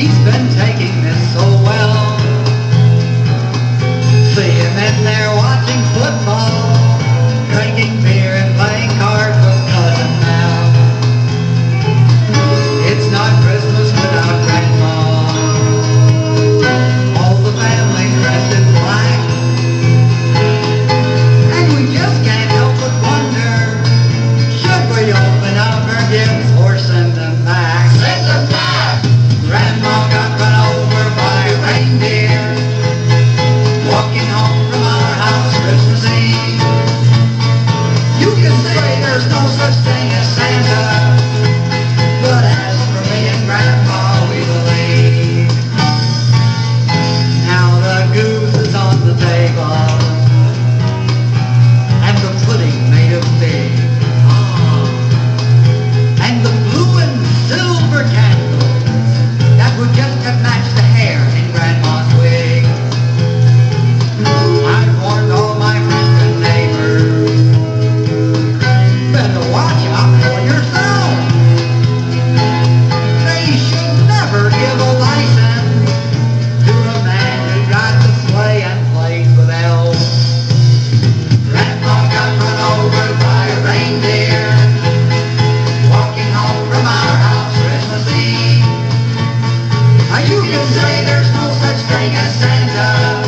He's been taking this so well. See him in there watching Yeah.